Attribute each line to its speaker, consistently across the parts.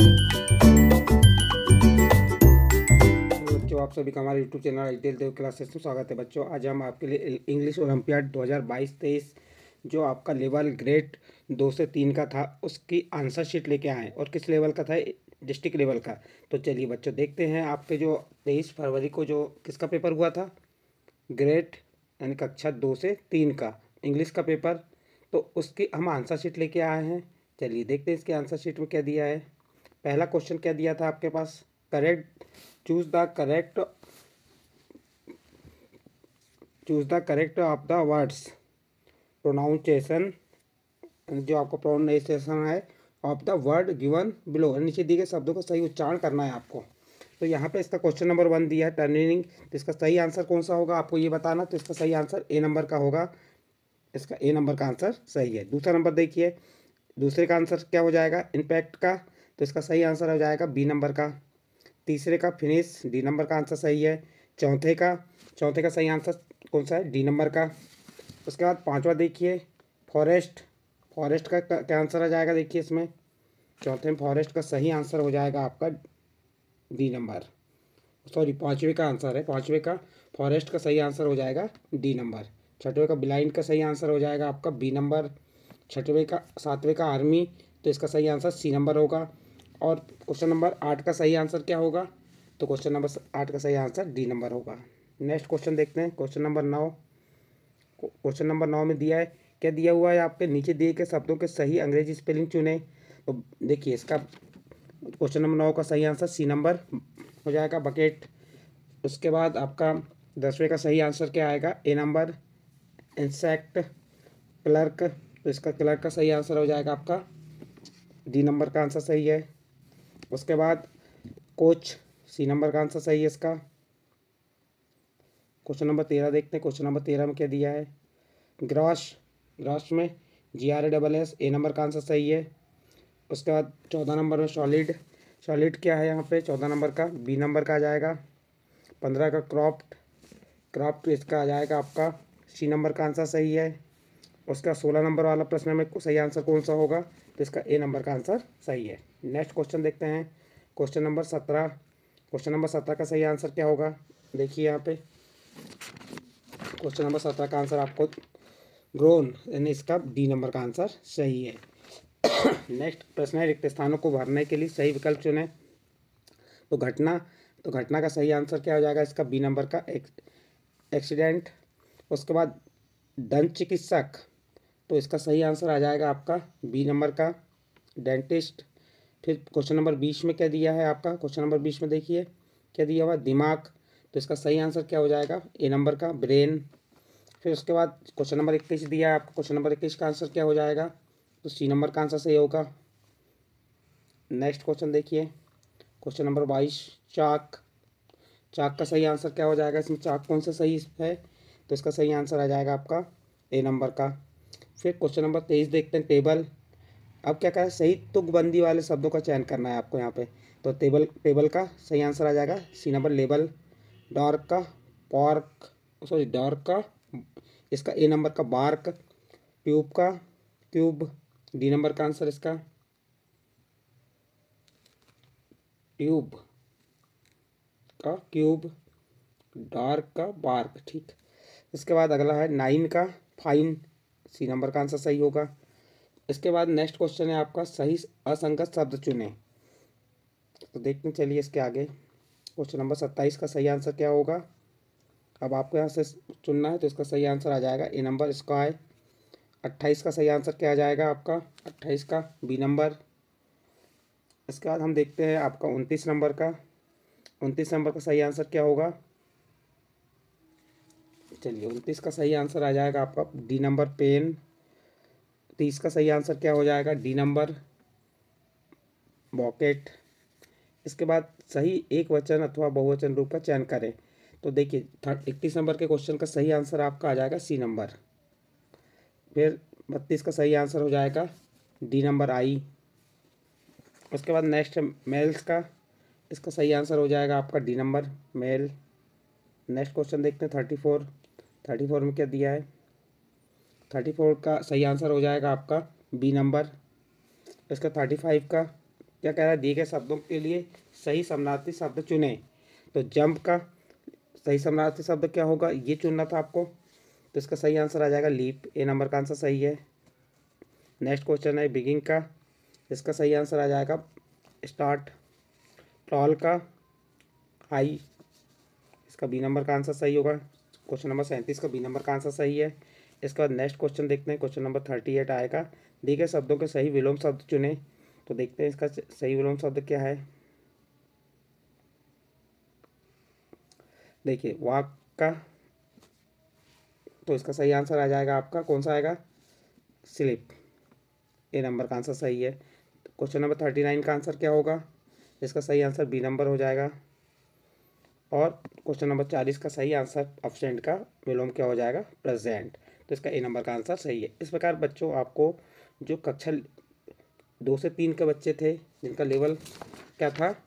Speaker 1: बच्चों आप सभी का हमारे YouTube channel ideal Dev classes में स्वागत है। बच्चों, आज हम आपके लिए इंग्लिश ओलंपियाड 2022-23 जो आपका लेवल ग्रेड दो से तीन का था, उसकी आंसर शीट लेके आए और किस लेवल का था? डिस्ट्रिक्ट लेवल का। तो चलिए बच्चों, देखते हैं आपके जो तेईस फरवरी को जो किसका पेपर हुआ था? ग्रेड, यानी कक्षा दो से तीन का। इंग्लिश का पेपर। तो उसकी हम आंसर शीट लेके आए हैं। चलिए देखते हैं इसके आंसर शीट में क्या दिया है। पहला क्वेश्चन क्या दिया था आपके पास? Correct choose the correct choose the correct of the words pronunciation जो आपको प्रोनाउंसिएशन है of the word given below नीचे दिए गए शब्दों का सही उच्चारण करना है आपको। तो यहाँ पे इसका क्वेश्चन नंबर वन दिया है टर्निंग तो इसका सही आंसर कौन सा होगा आपको ये बताना तो इसका सही आंसर ए नंबर का होगा। इसका ए नंबर का आंसर सही है। दूसरा नंबर देखिए। दूसरे का आंसर क्या हो जाएगा? इम्पैक्ट का। तो इसका सही आंसर हो जाएगा बी नंबर का। तीसरे का फिनिश डी नंबर का आंसर सही है। चौथे का चौथे का सही आंसर कौन सा है? डी नंबर का। उसके बाद पांचवा देखिए फॉरेस्ट फॉरेस्ट का क्या आंसर आ जाएगा देखिए इसमें। चौथे में फॉरेस्ट का सही आंसर हो जाएगा आपका डी नंबर। सॉरी पाँचवें का आंसर है, पाँचवें का फॉरेस्ट का सही आंसर हो जाएगा डी नंबर। छठवें का ब्लाइंड का सही आंसर हो जाएगा आपका बी नंबर। छठवें का, सातवें का आर्मी तो इसका सही आंसर सी नंबर होगा। और क्वेश्चन नंबर आठ का सही आंसर क्या होगा? तो क्वेश्चन नंबर आठ का सही आंसर डी नंबर होगा। नेक्स्ट क्वेश्चन देखते हैं। क्वेश्चन नंबर नौ। क्वेश्चन नंबर नौ में दिया है। क्या दिया हुआ है आपके नीचे दिए गए शब्दों के सही अंग्रेज़ी स्पेलिंग चुने। तो देखिए, इसका क्वेश्चन नंबर नौ का सही आंसर सी नंबर हो जाएगा बकेट उसके बाद आपका दसवें का सही आंसर क्या आएगा? ए नंबर इंसेक्ट क्लर्क तो इसका क्लर्क का सही आंसर हो जाएगा आपका। डी नंबर का आंसर सही है। उसके बाद कोच सी नंबर का आंसर सही है इसका। क्वेश्चन नंबर तेरह देखते हैं। क्वेश्चन नंबर तेरह में क्या दिया है? ग्रास ग्रास में G R A double S A number का आंसर सही है। उसके बाद चौदह नंबर में सॉलिड सॉलिड क्या है यहाँ पे? चौदह नंबर का बी नंबर का आ जाएगा। पंद्रह का क्रॉप्ड क्रॉप्ड इसका आ जाएगा आपका। सी नंबर का आंसर सही है। उसका सोलह नंबर वाला प्रश्न में सही आंसर कौन सा होगा? तो इसका ए नंबर का आंसर सही है। नेक्स्ट क्वेश्चन देखते हैं। क्वेश्चन नंबर सत्रह। क्वेश्चन नंबर सत्रह का सही आंसर क्या होगा? देखिए यहाँ पे। क्वेश्चन नंबर सत्रह का आंसर आपको ग्रोन यानी इसका डी नंबर का आंसर सही है। नेक्स्ट प्रश्न है, रिक्त स्थानों को भरने के लिए सही विकल्प चुने। तो घटना तो घटना का सही आंसर क्या हो जाएगा? इसका बी नंबर का एक्सीडेंट उसके बाद दंत चिकित्सक तो इसका सही आंसर आ जाएगा आपका बी नंबर का डेंटिस्ट। फिर क्वेश्चन नंबर बीस में क्या दिया है आपका? क्वेश्चन नंबर बीस में देखिए, क्या दिया हुआ दिमाग। तो इसका सही आंसर क्या हो जाएगा? ए नंबर का ब्रेन। फिर उसके बाद क्वेश्चन नंबर इक्कीस दिया है आपको। क्वेश्चन नंबर इक्कीस का आंसर क्या हो जाएगा? तो सी नंबर का आंसर सही होगा। नेक्स्ट क्वेश्चन देखिए। क्वेश्चन नंबर बाईस, चाक। चाक का सही आंसर क्या हो जाएगा? इसमें चाक कौन सा सही है? तो इसका सही आंसर आ जाएगा आपका ए नंबर का। फिर क्वेश्चन नंबर तेईस देखते हैं टेबल अब क्या करें सही तुकबंदी वाले शब्दों का चयन करना है आपको यहाँ पे। तो टेबल टेबल का सही आंसर आ जाएगा सी नंबर लेबल डार्क का पार्क सॉरी डार्क का, इसका ए नंबर का बार्क ट्यूब का ट्यूब डी नंबर का आंसर इसका। ट्यूब का क्यूब डार्क का बार्क ठीक। इसके बाद अगला है नाइन का फाइन सी नंबर का आंसर सही होगा। इसके बाद नेक्स्ट क्वेश्चन है आपका, सही असंगत शब्द चुने। तो देखते चलिए इसके आगे। क्वेश्चन नंबर सत्ताईस का सही आंसर क्या होगा? अब आपको यहाँ से चुनना है तो इसका सही आंसर आ जाएगा ए नंबर इसका अट्ठाईस का सही आंसर क्या आ जाएगा आपका? अट्ठाईस का, बी नंबर। इसके बाद हम देखते हैं आपका उनतीस नंबर का। उनतीस नंबर का सही आंसर क्या होगा? चलिए, उनतीस का सही आंसर आ जाएगा आपका डी नंबर पेन तीस का सही आंसर क्या हो जाएगा? D number bucket. इसके बाद सही एक वचन अथवा बहुवचन रूप का चयन करें। तो देखिए इकतीस नंबर के क्वेश्चन का सही आंसर आपका आ जाएगा सी नंबर फिर बत्तीस का सही आंसर हो जाएगा डी नंबर आई उसके बाद नेक्स्ट मेल्स का। इसका सही आंसर हो जाएगा आपका D number mail next question देखते हैं थर्टी फोर थर्टी फोर में क्या दिया है? थर्टी फोर का सही आंसर हो जाएगा आपका बी नंबर। इसका थर्टी फाइव का क्या कह रहा है? दिए गए शब्दों के लिए सही समानार्थी शब्द चुने। तो जंप का सही समानार्थी शब्द क्या होगा? ये चुनना था आपको। तो इसका सही आंसर आ जाएगा लीप। ए नंबर का आंसर सही है। नेक्स्ट क्वेश्चन है बिगिंग का। इसका सही आंसर आ जाएगा स्टार्ट। टॉल का हाई। इसका बी नंबर का आंसर सही होगा। क्वेश्चन नंबर सैंतीस का बी नंबर का आंसर सही है। इसके बाद नेक्स्ट क्वेश्चन देखते हैं। क्वेश्चन नंबर थर्टी एट आएगा। दी गए शब्दों के सही विलोम शब्द चुने। तो देखते हैं इसका सही विलोम शब्द क्या है। देखिए, वाक का तो इसका सही आंसर आ जाएगा आपका। कौन सा आएगा? स्लिप। ए नंबर का आंसर सही है। क्वेश्चन नंबर थर्टी नाइन का आंसर क्या होगा? इसका सही आंसर बी नंबर हो जाएगा। और क्वेश्चन नंबर चालीस का सही आंसर ऑप्शन का विलोम क्या हो जाएगा? प्रेजेंट। तो इसका ए नंबर का आंसर सही है। इस प्रकार बच्चों, आपको जो कक्षा दो से तीन के बच्चे थे, जिनका लेवल क्या था?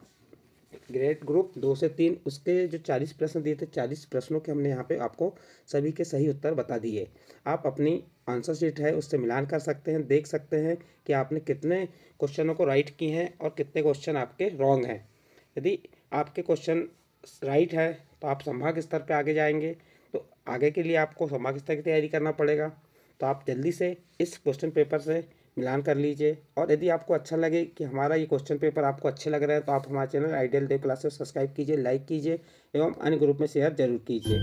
Speaker 1: ग्रेड ग्रुप दो से तीन, उसके जो चालीस प्रश्न दिए थे, चालीस प्रश्नों के हमने यहाँ पे आपको सभी के सही उत्तर बता दिए। आप अपनी आंसर शीट है, उससे मिलान कर सकते हैं, देख सकते हैं कि आपने कितने क्वेश्चनों को राइट किए हैं और कितने क्वेश्चन आपके रॉन्ग हैं। यदि आपके क्वेश्चन राइट है तो आप संभाग स्तर पर आगे जाएँगे तो आगे के लिए आपको संभाग स्तर की तैयारी करना पड़ेगा। तो आप जल्दी से इस क्वेश्चन पेपर से मिलान कर लीजिए और यदि आपको अच्छा लगे कि हमारा ये क्वेश्चन पेपर आपको अच्छे लग रहे हैं तो आप हमारे channel ideal Dev classes subscribe कीजिए लाइक कीजिए एवं अन्य ग्रुप में शेयर ज़रूर कीजिए।